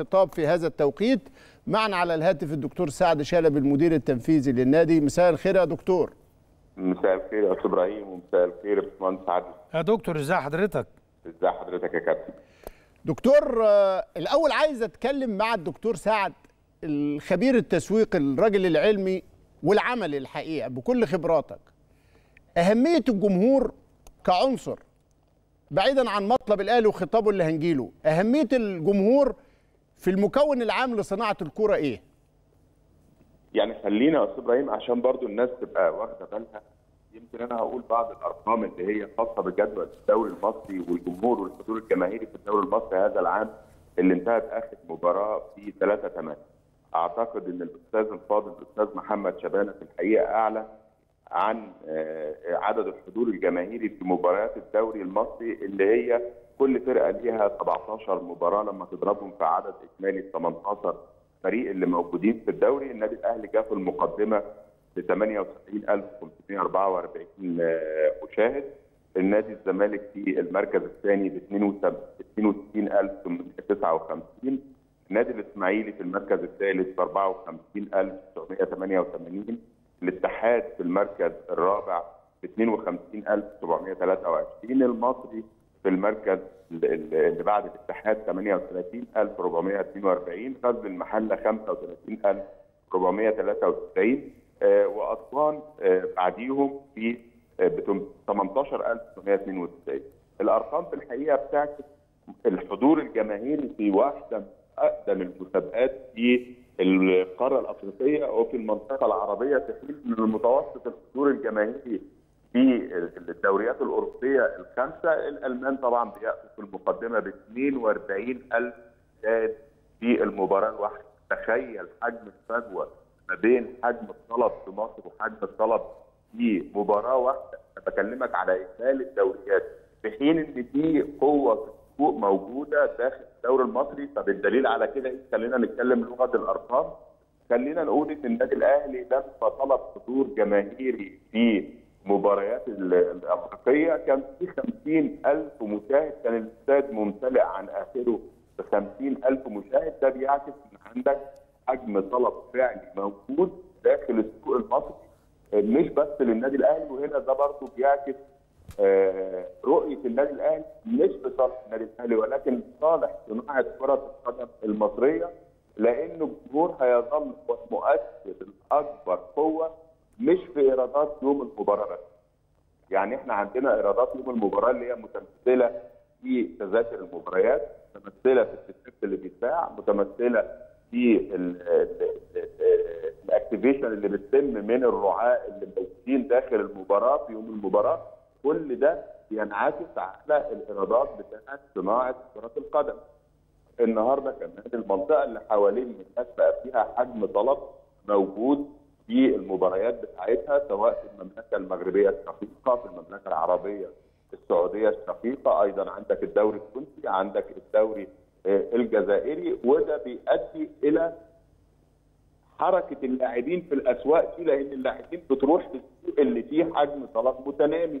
الخطاب في هذا التوقيت. معنا على الهاتف الدكتور سعد شلبي المدير التنفيذي للنادي. مساء الخير يا دكتور. مساء الخير يا أستاذ إبراهيم ومساء الخير يا باشمهندس عادل يا دكتور ازي حضرتك؟ ازي حضرتك يا كابتن؟ دكتور آه، الأول عايز أتكلم مع الدكتور سعد الخبير التسويق الراجل العلمي والعملي الحقيقة بكل خبراتك. أهمية الجمهور كعنصر بعيدا عن مطلب الأهلي وخطابه اللي هنجيله. أهمية الجمهور في المكون العام لصناعة الكورة إيه؟ يعني خلينا يا أستاذ إبراهيم عشان برضو الناس تبقى واخدة بالها يمكن أنا هقول بعض الأرقام اللي هي خاصة بجدول الدوري المصري والجمهور والحضور الجماهيري في الدوري المصري هذا العام اللي انتهت آخر مباراة في 3 8 أعتقد إن الأستاذ الفاضل الأستاذ محمد شبانة في الحقيقة أعلى عن آه، عدد الحضور الجماهيري في مباريات الدوري المصري اللي هي كل فرقة ليها 17 مباراة لما تضربهم في عدد اجمالي 18 فريق اللي موجودين في الدوري. النادي الأهلي جاء في المقدمة ب 78544 آه، مشاهد. النادي الزمالك في المركز الثاني ب 62859 النادي الإسماعيلي في المركز الثالث ب 54988 الاتحاد في المركز الرابع ب 52723 المصري في المركز اللي بعد الاتحاد 38442 غزل المحلة 35493 آه، وأسوان آه، بعديهم في آه، ب 18992 الأرقام في الحقيقة بتعكس الحضور الجماهيري في واحدة من أقدم المسابقات في القارة الأفريقية وفي المنطقة العربية في حين ان المتوسط الحضور الجماهيري في الدوريات الأوروبية الخمسة الألمان طبعا بياتوا في المقدمة ب 42000 مشاهد في المباراة الواحدة. تخيل حجم الفجوه ما بين حجم الطلب في مصر وحجم الطلب في مباراة واحدة. أنا بكلمك على اجمالي الدوريات في حين إن في قوة السوق موجودة داخل الدوري المصري. فبالدليل على كده إيه؟ خلينا نتكلم لغة الأرقام. خلينا نقول إن النادي الأهلي لما طلب حضور جماهيري في مباريات ال- الأفريقية. كان في 50000 مشاهد. كان الاستاد ممتلئ عن آخره ب 50000 مشاهد. ده بيعكس إن عندك حجم طلب فعلي موجود داخل السوق المصري. آه، مش بس للنادي الأهلي وهنا ده برضه بيعكس آه، رؤية النادي الأهلي مش بصالح النادي الأهلي ولكن صالح صناعة كرة القدم المصرية لأنه الجمهور هيظل مؤثر الاكبر قوه مش في ايرادات يوم المباراة. يعني إحنا عندنا ايرادات يوم المباراة اللي هي متمثلة في تذاكر المباريات، متمثلة في التيشيرت اللي بيتباع، متمثلة في ال- ال- ال- الاكتيفيشن اللي بيتم من الرعاة اللي موجودين داخل المباراة في يوم المباراة، كل ده بينعكس على الايرادات بتاعت صناعة كرة القدم. النهارده كمان المنطقة اللي حوالين الناس بقى فيها حجم طلب موجود في المباريات بتاعتها سواء في المملكة المغربية الشقيقة في المملكة العربية السعودية الشقيقة. أيضا عندك الدوري التونسي عندك الدوري آه، الجزائري وده بيؤدي إلى حركة اللاعبين في الأسواق دي لأن اللاعبين بتروح للسوق اللي فيه حجم طلب متنامي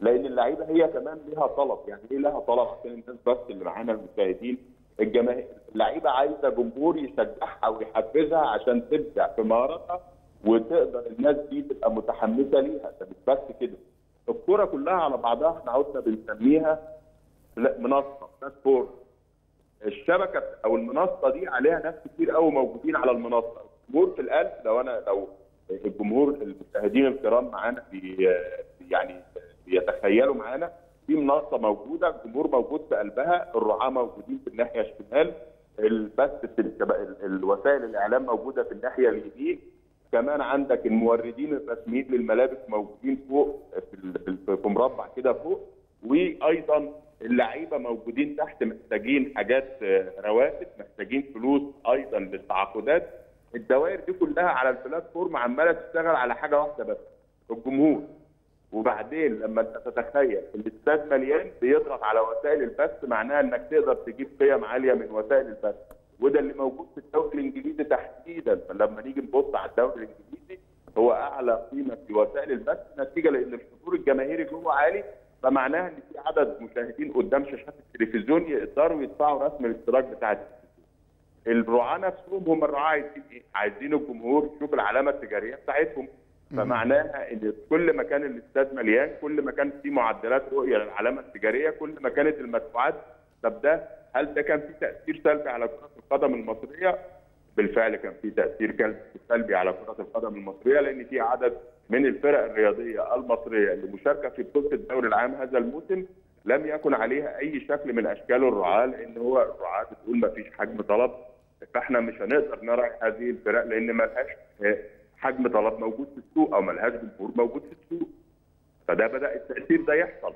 لأن اللعيبة هي كمان ليها طلب. يعني إيه لها طلب؟ عشان الناس بس اللي معانا المشاهدين الجماهير اللعيبة عايزة جمهور يشجعها ويحفزها عشان تبدع في مهاراتها وتقدر الناس دي تبقى متحمسة ليها. ده مش بس كده. الكورة كلها على بعضها إحنا عدنا بنسميها منصة بلاتفورم. الشبكة أو المنصة دي عليها ناس كتير قوي موجودين على المنصة. الجمهور في القلب لو أنا لو الجمهور المشاهدين الكرام معانا بي يعني بيتخيلوا معانا في منصة موجودة الجمهور موجود في قلبها الرعاة موجودين في الناحية الشمال البث في الوسائل الإعلام موجودة في الناحية اليمين. كمان عندك الموردين الرسميين للملابس موجودين فوق في مربع كده فوق وأيضا اللعيبة موجودين تحت محتاجين حاجات آه، رواتب محتاجين فلوس أيضا للتعاقدات. الدوائر دي كلها على البلاتفورم عمالة تشتغل على حاجة واحدة بس الجمهور. وبعدين لما أنت تتخيل الاستاد مليان بيضغط على وسائل البث معناها إنك تقدر تجيب قيم عالية من وسائل البث. وده اللي موجود في الدوري الإنجليزي تحديدا فلما نيجي نبص على الدوري الإنجليزي هو أعلى قيمة في وسائل البث نتيجة لأن الحضور الجماهيري جوه عالي فمعناها إن في عدد مشاهدين قدام شاشات التلفزيون يقدروا يدفعوا رسم الاشتراك بتاع التلفزيون. الرعاة نفسهم هم الرعاة عايزين إيه؟ عايزين الجمهور يشوف العلامة التجارية بتاعتهم فمعناها إن كل ما كان الاستاد مليان كل ما كان في معدلات رؤية للعلامة التجارية كل ما كانت المدفوعات طب ده هل ده كان في تأثير سلبي على كرة القدم المصرية؟ بالفعل كان في تأثير سلبي على كرة القدم المصرية لأن في عدد من الفرق الرياضية المصرية اللي مشاركة في بطولة الدوري العام هذا الموسم لم يكن عليها أي شكل من أشكال الرعاة لأن هو الرعاة بتقول ما فيش حجم طلب فإحنا مش هنقدر نرى هذه الفرق لأن ما لهاش حجم طلب موجود في السوق أو ما لهاش جمهور موجود في السوق فده بدأ التأثير ده يحصل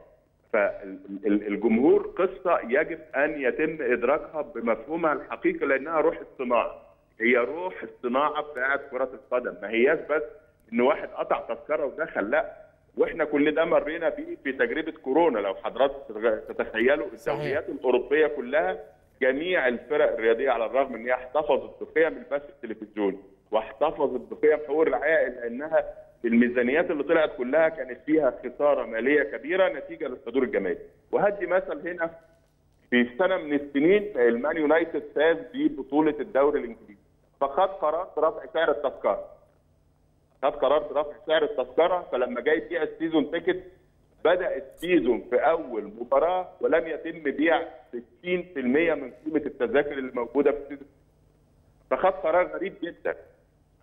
فالجمهور قصة يجب أن يتم إدراكها بمفهومها الحقيقي لأنها روح الصناعة. هي روح الصناعة بتاعت كرة القدم. ما هياش بس إن واحد قطع تذكرة ودخل لا. وإحنا كل ده مرينا بيه في تجربة كورونا. لو حضراتكم تتخيلوا الدوريات الأوروبية كلها جميع الفرق الرياضية على الرغم إن هي احتفظت بقيم البث التلفزيوني واحتفظت بقيم حقوق الرعايه الا انها الميزانيات اللي طلعت كلها كانت فيها خسارة مالية كبيرة نتيجة للحضور الجماهيري وهدي مثل هنا في سنة من السنين المان يونايتد فاز ببطولة الدوري الإنجليزي. فخد قرار برفع سعر التذكرة. خد قرار برفع سعر التذكرة فلما جاي يبيع ال season ticket بدأ ال season في أول مباراة ولم يتم بيع 60% من قيمة التذاكر اللي موجودة في ال season. فخد قرار غريب جدا.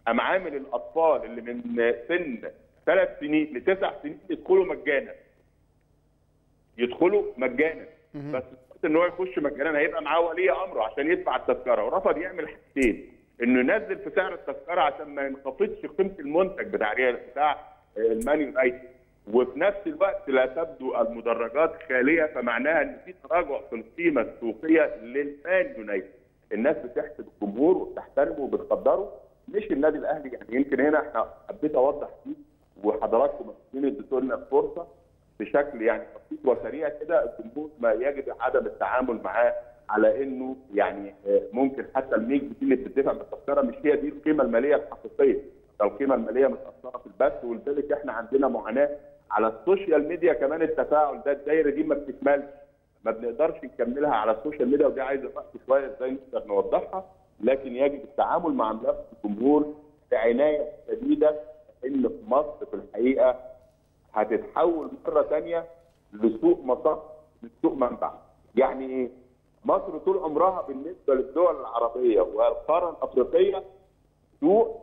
قام عامل الأطفال اللي من سن ثلاث سنين لتسع سنين يدخلوا مجانا؟ يدخلوا مجانا. بس إن هو يخش مجانا هيبقى معاه ولي أمره عشان يدفع التذكرة. ورفض يعمل حاجتين. إنه ينزل في سعر التذكرة عشان ما ينخفضش قيمة المنتج بتاع بتاع المان يونايتد. وفي نفس الوقت لا تبدو المدرجات خالية فمعناها إن في تراجع في القيمة السوقية للمان يونايتد. الناس بتحسب الجمهور وبتحترمه وبتقدره. مش النادي الأهلي يعني يمكن هنا إحنا حبيت أوضح فيه وحضراتكم مسؤولين اديتوا لنا فرصة بشكل يعني بسيط وسريع كده الجمهور ما يجب عدم التعامل معاه على إنه يعني ممكن حتى الميج دي اللي بتدفع بالتذكرة مش هي دي القيمة المالية الحقيقية. القيمة المالية متأثرة في البث ولذلك إحنا عندنا معاناة على السوشيال ميديا كمان التفاعل ده الدايرة دي ما بتكملش. ما بنقدرش نكملها على السوشيال ميديا ودي عايزة وقت شوية إزاي نقدر نوضحها. لكن يجب التعامل مع ملف الجمهور بعناية شديدة إن في مصر في الحقيقة هتتحول مرة ثانية لسوق مصب لسوق منبع يعني إيه؟ مصر طول عمرها بالنسبة للدول العربية والقارة الأفريقية سوق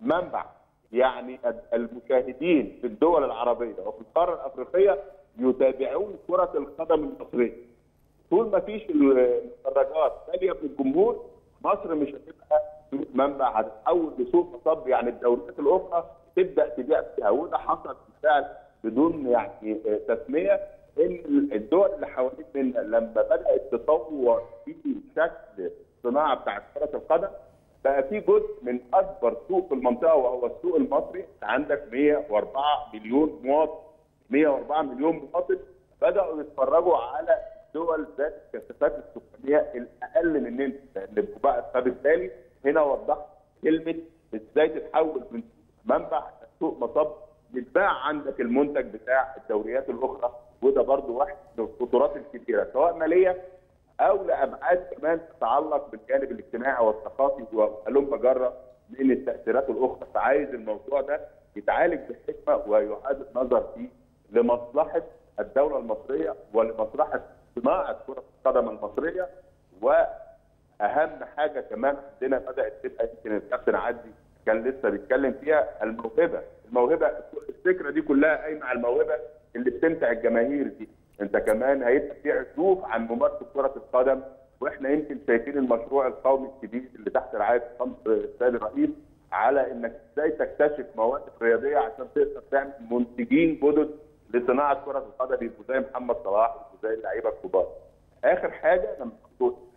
منبع يعني المشاهدين في الدول العربية وفي القارة الأفريقية يتابعون كرة القدم المصرية. طول ما فيش المدرجات ماليه بالجمهور مصر مش هتبقى منبع هتتحول لسوق مصب يعني الدوريات الأخرى تبدأ تبيع فيها. وده حصل بالفعل بدون يعني تسمية. إن الدول اللي حوالين منا لما بدأت تطور في شكل الصناعه بتاعت كرة القدم بقى في جزء من أكبر سوق في المنطقة وهو السوق المصري. عندك 104 مليون مواطن 104 مليون مواطن بدأوا يتفرجوا على الدول ذات الكثافات السكانية الاقل مننا فبالتالي هنا وضحت كلمة إزاي تتحول من منبع سوق مصب يتباع عندك المنتج بتاع الدوريات الأخرى. وده برضو واحد من الخطورات الكبيره سواء مالية أو لابعاد كمان تتعلق بالجانب الاجتماعي والثقافي. وهلم جره من التأثيرات الأخرى فعايز الموضوع ده يتعالج بحكمه ويعاد النظر فيه لمصلحة الدولة المصرية ولمصلحة صناعة كرة القدم المصرية. وأهم حاجة كمان عندنا بدأت تبقى يمكن الكابتن عدي كان لسه بيتكلم فيها الموهبة، الموهبة الفكرة دي كلها قايمة على الموهبة اللي بتمتع الجماهير دي، انت كمان هيبقى في عزوف عن ممارسة كرة القدم وإحنا يمكن شايفين المشروع القومي الكبير اللي تحت رعاية السيد الرئيس على إنك إزاي تكتشف مواقف رياضية عشان تقدر تعمل منتجين جدد لصناعة كرة القدم يبقوا زي محمد صلاح يبقوا زي اللعيبة الكبار. آخر حاجة لما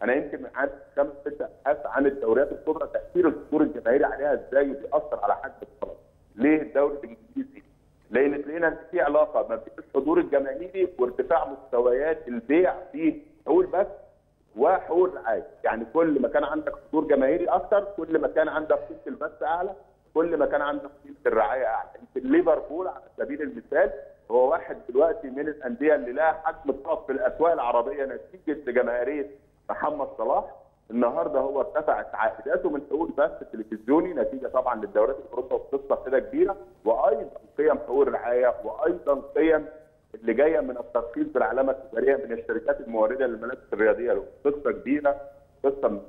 أنا يمكن عندي خمس ست ابحاث عن الدوريات الكبرى تأثير الحضور الجماهيري عليها إزاي وبيأثر على حجم الطلب. ليه الدوري الإنجليزي؟ لأن تلاقينا إن في علاقة ما بين الحضور الجماهيري وارتفاع مستويات البيع في حقوق البث وحقوق الرعايه، يعني كل ما كان عندك حضور جماهيري أكثر كل ما كان عندك قيمه البث أعلى كل ما كان عندك قيمه الرعاية أعلى، يمكن ليفربول على سبيل المثال هو واحد دلوقتي من الأندية اللي لها حجم الطاقه في الأسواق العربية نتيجة جماهيريه محمد صلاح. النهارده هو ارتفعت عائداته من حقوق البث التلفزيوني نتيجة طبعا للدورات الأوروبية وقصه كده كبيرة وأيضا قيم حقوق الرعاية وأيضا قيم اللي جاية من الترخيص بالعلامه التجارية من الشركات الموردة للملابس الرياضية. قصة كبيرة قصة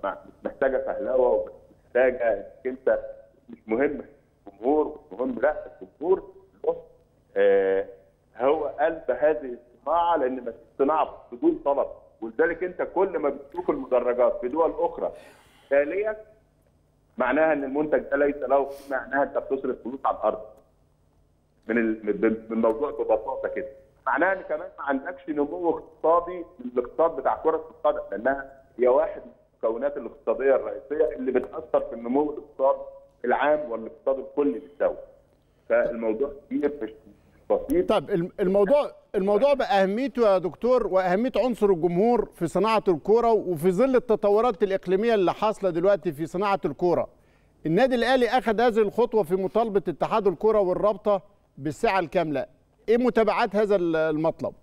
محتاجة فهلوة ومحتاجة أنت مش مهم الجمهور مش مهم لا الجمهور له آه هو قلب هذه الصناعه لأن ما فيش صناعه بدون طلب كل ما بتشوف المدرجات في دول أخرى. خاليه معناها إن المنتج ده ليس له معناها أنت بتصرف فلوس على الأرض. من الموضوع ببساطة كده. معناها إن كمان ما عندكش نمو اقتصادي الاقتصاد بتاع كرة القدم لأنها هي واحد من المكونات الاقتصادية الرئيسية اللي بتأثر في النمو الاقتصادي العام والاقتصاد الكلي للدولة. فالموضوع كبير مش بسيط. طيب الموضوع الموضوع باهميته يا دكتور وأهمية عنصر الجمهور في صناعة الكورة وفي ظل التطورات الإقليمية اللي حاصلة دلوقتي في صناعة الكورة. النادي الأهلي اخذ هذه الخطوة في مطالبة اتحاد الكورة والرابطة بالساعة الكاملة. إيه متابعات هذا المطلب؟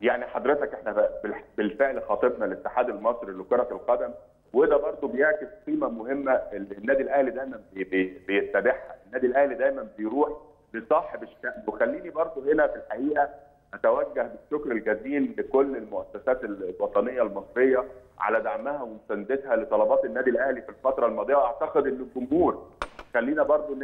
يعني حضرتك إحنا بالفعل خاطبنا الاتحاد المصري لكرة القدم وده برضه بيعكس قيمة مهمة النادي الأهلي دايما بيتبعها، النادي الأهلي دايما بيروح لصاحب الشأن وخليني برضه هنا في الحقيقة أتوجه بالشكر الجزيل لكل المؤسسات الوطنية المصرية على دعمها ومساندتها لطلبات النادي الأهلي في الفترة الماضية. وأعتقد إن الجمهور خلينا برضه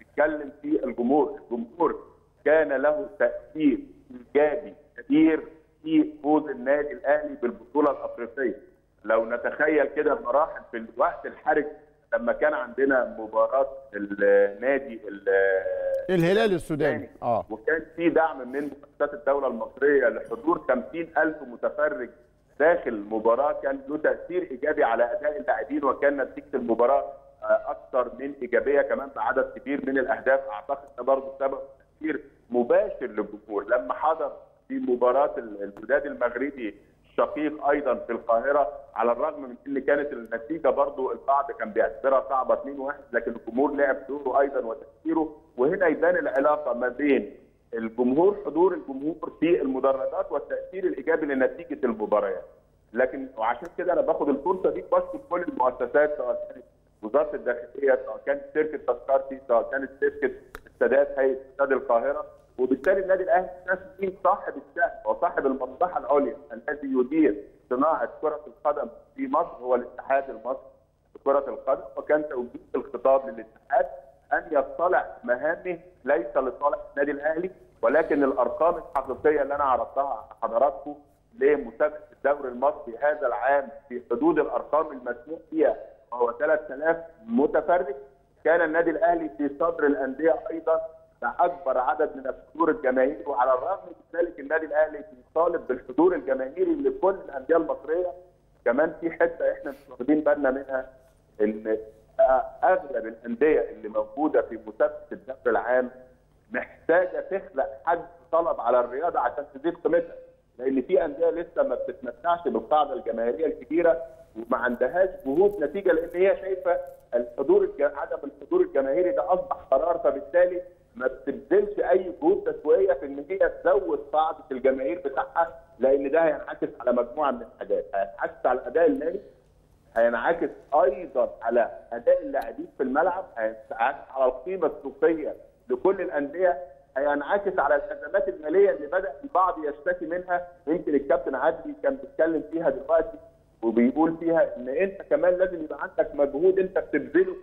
نتكلم في الجمهور، الجمهور كان له تأثير إيجابي كبير في فوز النادي الأهلي بالبطولة الأفريقية. لو نتخيل كده مراحل في الوقت الحرج لما كان عندنا مباراة النادي الهلال السوداني. آه. وكان في دعم من مؤسسات الدولة المصرية لحضور 50000 متفرج داخل المباراة كان له تأثير إيجابي على أداء اللاعبين وكان نتيجة المباراة أكثر من إيجابية كمان بعدد كبير من الأهداف. أعتقد ده برضه سبب تأثير مباشر للجمهور. لما حضر في مباراة الوداد المغربي الشقيق أيضا في القاهرة على الرغم من إن كانت النتيجة برضو البعض كان بيعتبرها صعبة 2-1 لكن الجمهور لعب دوره أيضا وتاثيره وهنا يبان العلاقة ما بين الجمهور حضور الجمهور في المدرجات والتأثير الإيجابي لنتيجة المباريات. لكن وعشان كده أنا باخد الفرصة دي بشكر كل المؤسسات سواء كانت وزارة الداخلية سواء كانت شركة تذكرتي سواء كانت شركة السادات هيئة استاد القاهرة. وبالتالي النادي الأهلي صاحب الشأن وصاحب المصلحة العليا. يدير صناعة كرة القدم في مصر هو الاتحاد المصري لكرة القدم وكان توجيه الخطاب للاتحاد أن يطلع مهامه ليس لصالح النادي الأهلي ولكن الأرقام الحقيقية اللي أنا عرضتها على حضراتكم لمسابقة الدوري المصري هذا العام في حدود الأرقام المسموح بها وهو 3000 متفرج كان النادي الأهلي في صدر الأندية أيضا باكبر عدد من الحضور الجماهيري وعلى الرغم من ذلك النادي الأهلي بيطالب بالحضور الجماهيري لكل الأندية المصرية كمان في حتة إحنا مش واخدين بالنا منها إن أغلب الأندية اللي موجودة في مسابقة الدوري العام محتاجة تخلق حجم طلب على الرياضة عشان تزيد قيمتها. لأن في أندية لسه ما بتتمتعش بالقاعدة الجماهيرية الكبيرة وما عندهاش جهود نتيجة لأن هي شايفة الحضور عدم الحضور الجماهيري ده أصبح قرار فبالتالي ما بتبذلش أي جهود تسويقيه في إن هي تزود قاعدة الجماهير بتاعها لأن ده هينعكس على مجموعة من الحاجات، هينعكس على أداء النادي هينعكس أيضا على أداء اللاعبين في الملعب، هينعكس على القيمة السوقيه لكل الأندية، هينعكس على الأزمات المالية اللي بدأ البعض يشتكي منها، يمكن الكابتن عدلي كان بيتكلم فيها دلوقتي وبيقول فيها إن أنت كمان لازم يبقى عندك مجهود أنت بتبذله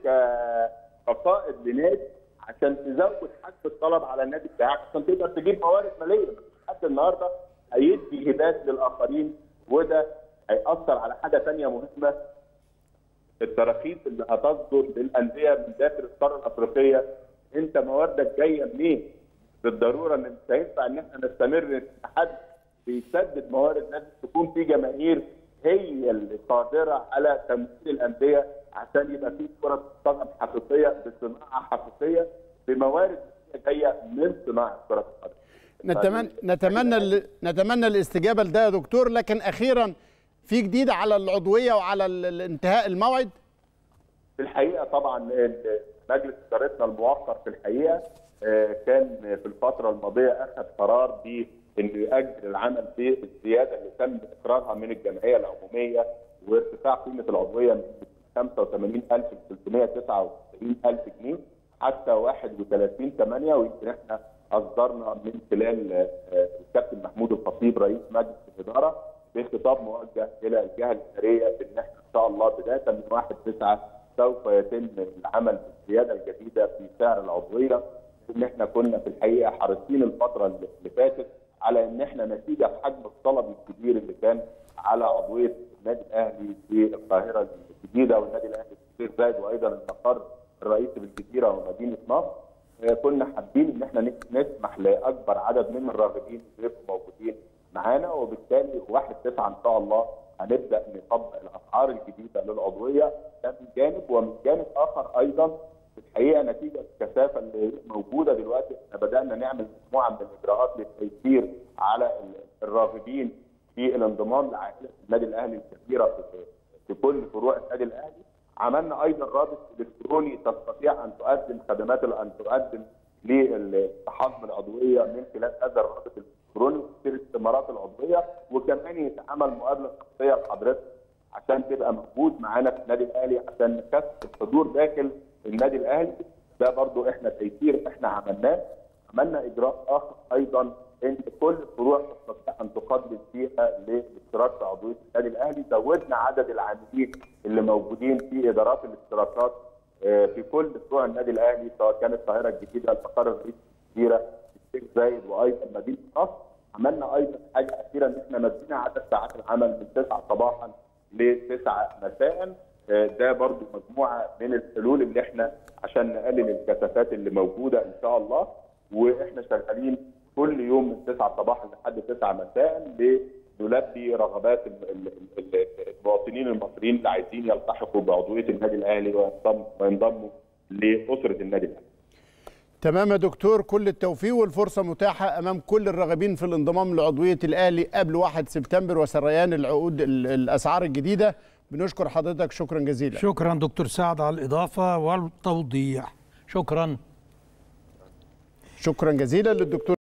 كقائد لنادي. عشان تزود حجم الطلب على النادي بتاعك عشان تقدر تجيب موارد مالية. حتى النهارده هيدي هبات للآخرين وده هيأثر على حاجة ثانية مهمة. التراخيص اللي هتصدر للأندية من داخل القارة الأفريقية أنت مواردك جاية منين؟ بالضرورة إن مش هينفع إن إحنا نستمر الاتحاد بيسدد موارد لازم تكون في جماهير هي اللي قادرة على تمويل الأندية. عشان يبقى في كرة قدم حقيقية بصناعة حقيقية بموارد جاية من صناعة كرة القدم. نتمنى نتمنى. نتمنى الاستجابة لده يا دكتور لكن أخيرا في جديد على العضوية وعلى انتهاء الموعد؟ في الحقيقة طبعا مجلس إدارتنا الموقر في الحقيقة كان في الفترة الماضية أخذ قرار بانه يؤجل العمل في الزياده اللي تم إقرارها من الجمعية العمومية وارتفاع قيمة العضوية من 85000 ل 399000 جنيه حتى 31 8 ويمكن إحنا أصدرنا من خلال آه، الكابتن محمود الخطيب رئيس مجلس الإدارة بخطاب موجه إلى الجهة الإدارية بان إحنا إن شاء الله بداية من 1 9 سوف يتم العمل بالزيادة الجديدة في سعر العضوية. إن إحنا كنا في الحقيقة حريصين الفترة اللي فاتت على إن إحنا نتيجة حجم الطلب الكبير اللي كان على عضوية النادي الأهلي في القاهرة الجديدة والنادي الأهلي في الشيخ زايد وأيضا المقر الرئيسي بالجزيرة ومدينة نصر. آه، كنا حابين إن إحنا نسمح لأكبر عدد من الراغبين يبقوا موجودين معانا وبالتالي 1 9 إن شاء الله هنبدأ نطبق الأسعار الجديدة للعضوية. ده من جانب ومن جانب آخر أيضا الحقيقة نتيجة الكثافة اللي موجودة دلوقتي. إحنا بدأنا نعمل مجموعة من الإجراءات للتيسير على الراغبين في الانضمام لعائلة النادي الأهلي الكبيرة في في كل فروع النادي الأهلي. عملنا أيضا رابط إلكتروني تستطيع أن تقدم خدمات أن تقدم لتحضم العضوية من خلال هذا الرابط الإلكتروني وتشتري استمارات العضوية وكمان يتعمل مقابلة شخصية لحضرتك عشان تبقى موجود معانا في النادي الأهلي عشان نكثف الحضور داخل النادي الأهلي. ده برضو إحنا تيسير إحنا عملناه. عملنا إجراء آخر أيضا إن كل فروع تستطيع أن تقدم فيها لاشتراك في عضوية النادي الأهلي زودنا عدد العاملين اللي موجودين في إدارات الاشتراكات آه، في كل فروع النادي الأهلي سواء كانت القاهرة الجديدة المقر الرئيسي الجزيرة الشيخ زايد وأيضا مدينة نصر. عملنا أيضا حاجة أخيرة إن إحنا مدينا عدد ساعات العمل من 9 صباحا ل 9 مساء. آه، ده برضو مجموعة من الحلول اللي إحنا عشان نقلل الكثافات اللي موجودة إن شاء الله. وإحنا شغالين كل يوم من 9 صباحا لحد 9 مساء نلبي رغبات المواطنين المصريين اللي عايزين يلتحقوا بعضوية النادي الأهلي وينضموا لأسرة النادي الأهلي. تمام يا دكتور كل التوفيق والفرصة متاحة أمام كل الراغبين في الانضمام لعضوية الأهلي قبل 1 سبتمبر وسريان العقود الأسعار الجديدة. بنشكر حضرتك شكرا جزيلا. شكرا دكتور سعد على الإضافة والتوضيح. شكرا. شكرا جزيلا للدكتور